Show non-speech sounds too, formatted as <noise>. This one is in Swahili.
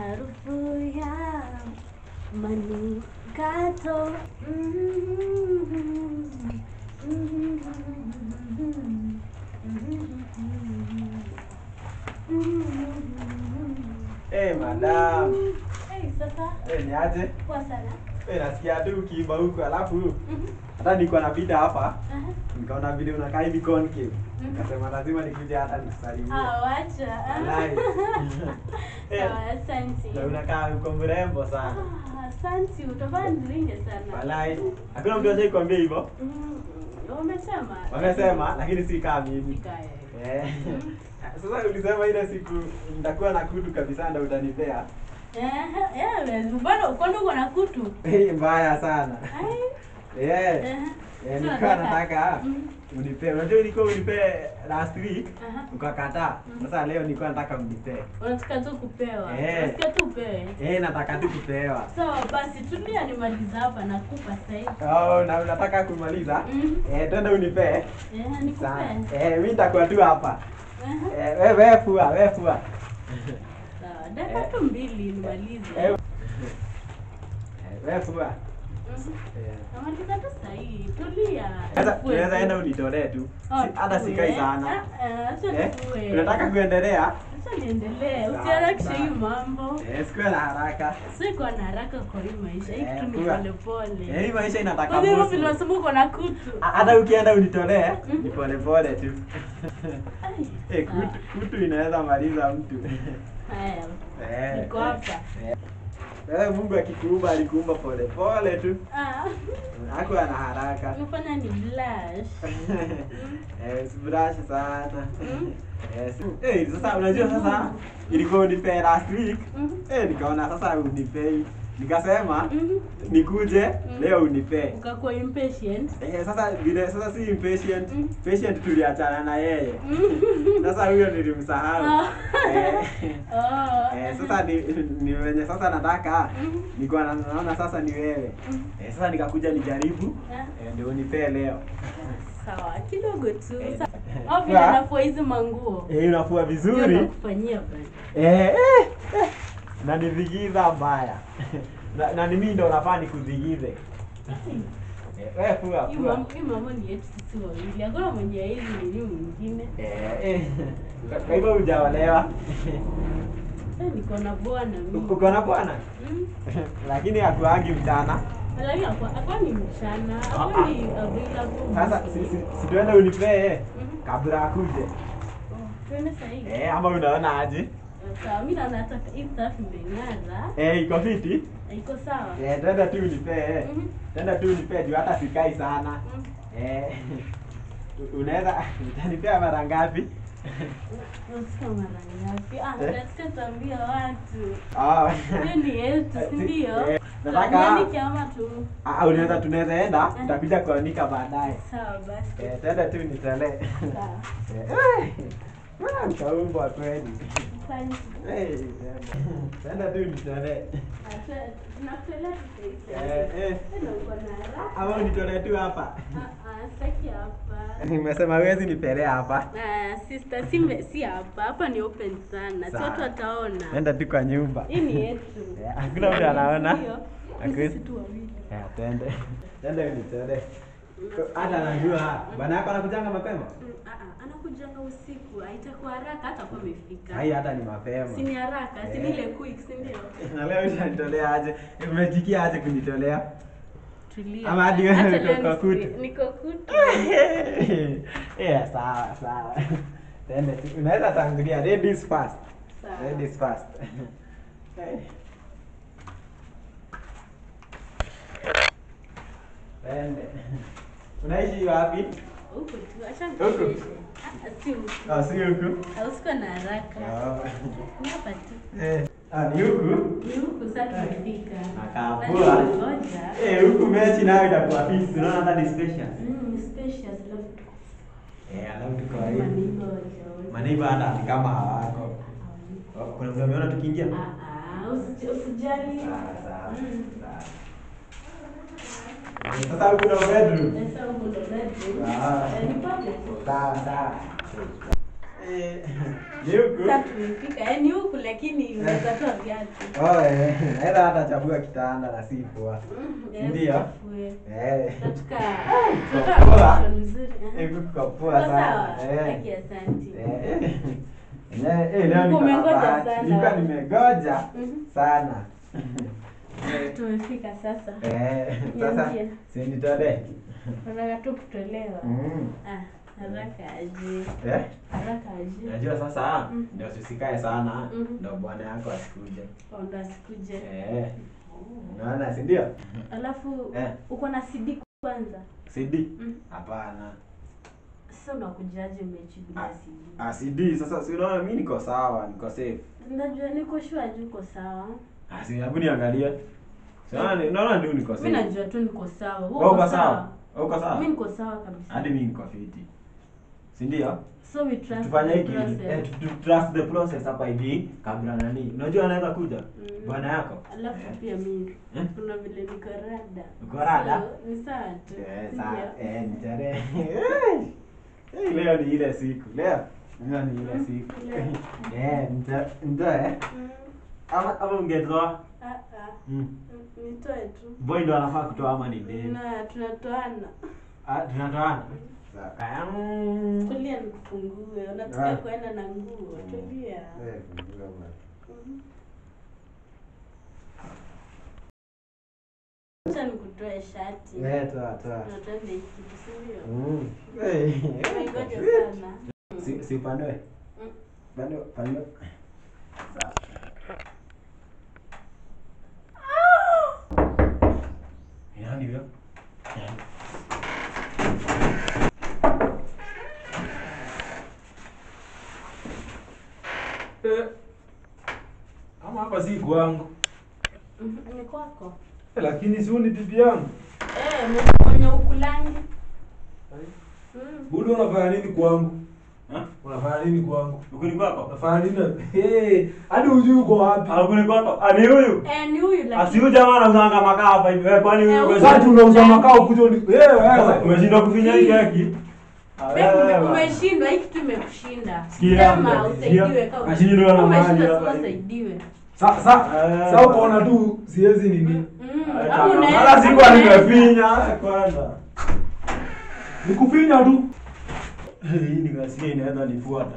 harufu ya manukato. Hey, madam. Hey, sasa Hey, ni aje? poa sana. Hey, nasikia tu ukiimba huku alafu hata hata nilikuwa napita hapa Aha. nikaona vile unakaa hivi concave. Mhm. Nikasema lazima nikuje hata nikusalimia. Ah, wacha. <laughs> Asante. na unakaa uko mrembo sana. Ah, asante, sana. Walai. Hakuna mtu ashai kuambia hivyo. Wamesema. Wamesema lakini si kama mimi. Eh. Sasa ulisema ile siku nitakuwa na kutu kabisa ndio utanipea. Eh, eh, kwani uko na kutu? Eh, mbaya sana. Ai. Eh. Eh. Eh, nilikuwa nataka Mhm. unipe. Unajua ilikuwa unipe last week ukakataa. Mhm. Sasa leo nilikuwa nataka unipee. Unataka tu kupewa. Eh. Tu upewe. Eh, nataka tu kupewa. Sawa basi tumia nimaliza hapa nakupa sasa hivi. Oh, na unataka kumaliza? Mhm. Eh, twende unipee. Eh. <laughs> Eh, mimi nitakuwa tu hapa. Eh, wewe wewe fua, wewe fua. Sawa, dakika tu mbili nimalize. Eh, wewe fua. Eh. Tu. enda unitolee tu. Oh, Hata sikai sana. Ah, Eh? tufue. Unataka kuendelea? Usiharakishe hii mambo. Eh, sikuwe na haraka. Sikuwa na haraka kwa hii maisha. Hii Eh, kitu ni. Eh, maisha inataka uko na kutu. Hata ukienda unitolee, Mhm. ni pole pole tu. Eh, kutu, inaweza maliza mtu. Haya. Eh, Niko hapa. Eh. Mungu akikuumba alikuumba pole pole tu. Ah. Hako ana haraka. Unafanya ni blush. <laughs> Eh, usibrush sana. Mm. Eh, si- eh, sasa unajua sasa ilikuwa unipe last week. Mhm. Eh, nikaona sasa unipei. Nikasema Mhm. nikuje Mm. leo unipe. Ukakuwa impatient. Eh, sasa vile sasa si impatient. Mm. Patient tuliachana na yeye. <laughs> Sasa huyo nilimsahau. Oh. Eh, Oh. <laughs> eh, sasa ni, ni wenye sasa nataka nikuwa nilikuwa naona sasa ni wewe. Mhm. Eh, sasa nikakuja nijaribu Ah. eh, ndio unipee leo. Sawa, kidogo tu. Eh. Au <laughs> vile Ah. nafua hizi manguo. Eh, unafua vizuri. nakufanyia. Eh, eh, eh. Na nivigiza mbaya. <laughs> na, na mimi ndo nafaa nikudhigize. Eh, mambo ni yetu. Eh, eh. Kwa hivyo hujaolewa. Eh. Uko na bwana? Mm. Lakini hakuagi mchana. Lakini akwa akwa ni mchana, Ah, akwa ah. ni available. Sasa si, unipee Mhm. kabla akuje. Oh. Eh, ama unaona aje? Sawa, mimi naona hata hii stuff imeng'ara. Eh, iko fiti? Iko sawa. Eh, tu unipee. Mhm. Twende tu unipee juu hata sikai sana. Mm. Eh. Unaweza utanipea mara ngapi? Ah, Eh? Ah. Eh. Ah, unaweza tunaweza enda, tutakuja kuanika baadaye. Sawa basi. Eh, twende tu nitolee. Sawa. Ah, kweli. Eh, tu nitolee. Ah, tu- Eh, eh. Ama unitolee tu hapa. Ah, ah. Nimesema wezi nipelea hapa. Ah, sister, si si hapa. Hapa ni open sana. Si watu wataona. Nenda tu kwa nyumba. Hii ni yetu. Eh, hakuna mtu anaona. Sisi tu wawili. Eh, twende. Twende unitolee. Hata anajua bwana yako anakujanga mapema. Mm, ah, ah, anakujanga usiku haitakuwa haraka hata kwa amefika Hai hata ni mapema. si ni haraka si ni Eh. ile quick si ndio <laughs> Na leo utanitolea aje? Umejikia aje kunitolea? Ama hadi wewe uko kutu? niko kutu Yeah, <laughs> sawa sawa. <laughs> tende. Unaweza tangulia ladies first. Sawa. Ladies first. Eh. Unaishi wapi? Huku tu acha. Ah, ah, si Ah, huku. Ah, na haraka Ah. ni hapa tu Eh, ah, ni huku? ni huku sasa tumefika Akapoa. Eh, huku mechi nayo itakuwa fix. Unaona hata ni special. Mm, ni spacious love Eh, alafu tuko hivi. Maneiba hata ni kama hawako. Kuna mtu ameona tukiingia? Ah, ah, usijali sawa. Eh, Sasa huku ndo bedroom. Sasa huko ndo bedroom. Ah. Ni pale tu. Sawa, sawa. Eh, ni huku. Sasa tumefika. Eh, ni huku lakini unaweza toa viatu. Oh, eh, Hela hata chagua kitanda na si poa. Eh, Ndio. Eh. Option nzuri. eh. Eh, kuko poa sana. Eh. Asante. Eh. Eh, leo bahati. sana. Nimegoja sana. Tumefika sasa. Eh, sasa si nitolee. Nataka tu kutolewa. Mm. Ah, haraka aje. Eh? Haraka aje. Najua sasa Mm. ndio tusikae sana Mhm. ndio bwana yako asikuje. Ndio asikuje. Eh. Unaona si ndio? Alafu Eh. uko na CD kwanza? CD? Mm. Sasa unakujaje mechi bila CD? Ah, CD sasa si unaona mimi niko sawa, niko safe. Najua niko sure juu uko sawa. Ah, si hebu niangalie. Si unaona unaona ndio niko Mimi najua tu niko sawa. Wewe uko sawa? Uko sawa? Mimi niko sawa kabisa. Hadi mimi niko fiti. Si ndio? So we trust Tufanye hiki eh, trust the process hapa hivi kabla nani. Unajua anaweza kuja? Mm. Bwana yako. Alafu yeah. pia mimi Eh? kuna vile niko rada. Uko rada? Ni sawa tu. Eh, sawa. Eh, ni tarehe. Eh, leo ni ile siku. Leo leo ni ile Mm, siku. <laughs> Eh, nita eh. Mm. Ama ama ungetoa. Ah ah. Mm. Mm, Nitoe tu. Boy ndo anafaa kutoa ama ni dem? Na tunatoana. Ah, tunatoana. Sawa. Mm. Tulia nikufungue. Unataka kuenda na nguo. Tulia. Eh, fungua bwana. Mhm. Acha nikutoe shati. Eh, toa toa. Si ndio? Mm. Eh. Sana. Si si. Mm. Sawa. Ni nani huyo? Nani? Eh, kwangu Mhm, Ni kwako. Eh, lakini si ni bibi yangu. Eh, mwenye ukulangi. Mm. Budu unafanya nini kwangu? Ha? Unafanya nini kwangu? Ukuni kwako? Unafanya nini? Eh, hadi hujui uko wapi? Ukuni kwako? Ah, ni huyu. Eh, ni huyu lakini. Asi huyu jamaa anauzanga makaa hapa hivi. Wewe kwani huyu wewe Sasa unauza makaa huko ni eh wewe. umeshindwa kufinya hii keki? Ah, umeshindwa hii kitu imekushinda. Sikia, Sema usaidiwe kama. Ashindwa na Umeshinda, mahali hivi. usaidiwe. Sasa Eh. sasa ukaona tu siwezi nini? Hata sikuwa nimefinya kwanza. Nikufinya tu. Hii nikasikia inaweza nifuata.